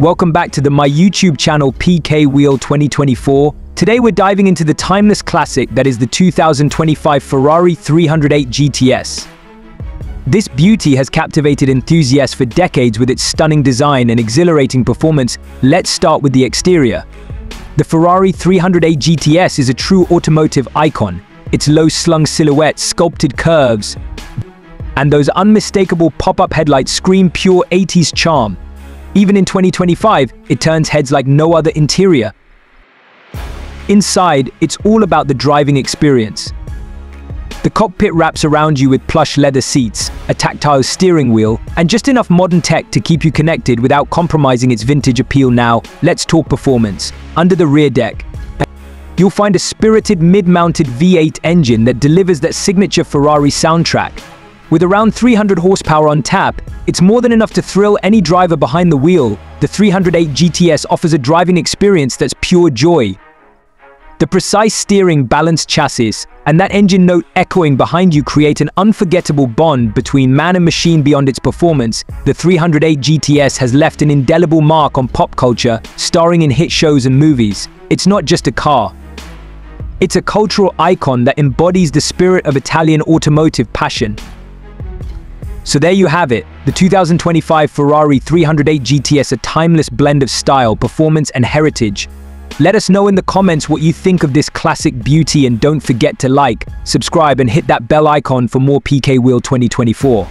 Welcome back to the my YouTube channel PK Wheel 2024. Today we're diving into the timeless classic that is the 2025 Ferrari 308 GTS. This beauty has captivated enthusiasts for decades with its stunning design and exhilarating performance. Let's start with the exterior. The Ferrari 308 GTS is a true automotive icon. Its low-slung silhouette, sculpted curves, and those unmistakable pop-up headlights scream pure 80s charm. Even in 2025, it turns heads like no other interior. Inside, it's all about the driving experience. The cockpit wraps around you with plush leather seats, a tactile steering wheel, and just enough modern tech to keep you connected without compromising its vintage appeal now. Let's talk performance. Under the rear deck, you'll find a spirited mid-mounted V8 engine that delivers that signature Ferrari soundtrack. With around 300 horsepower on tap, it's more than enough to thrill any driver behind the wheel. The 308 GTS offers a driving experience that's pure joy. The precise steering, balanced chassis, and that engine note echoing behind you create an unforgettable bond between man and machine beyond its performance. The 308 GTS has left an indelible mark on pop culture, starring in hit shows and movies. It's not just a car. It's a cultural icon that embodies the spirit of Italian automotive passion. So there you have it, the 2025 Ferrari 308 GTS, a timeless blend of style, performance and heritage. Let us know in the comments what you think of this classic beauty and don't forget to like, subscribe and hit that bell icon for more PK Wheel 2024.